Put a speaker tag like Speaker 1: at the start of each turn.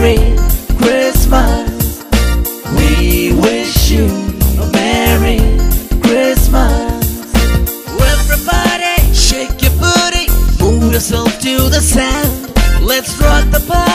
Speaker 1: Merry Christmas. We wish you a Merry Christmas. Everybody, shake your booty, move yourself to the sound. Let's rock the party.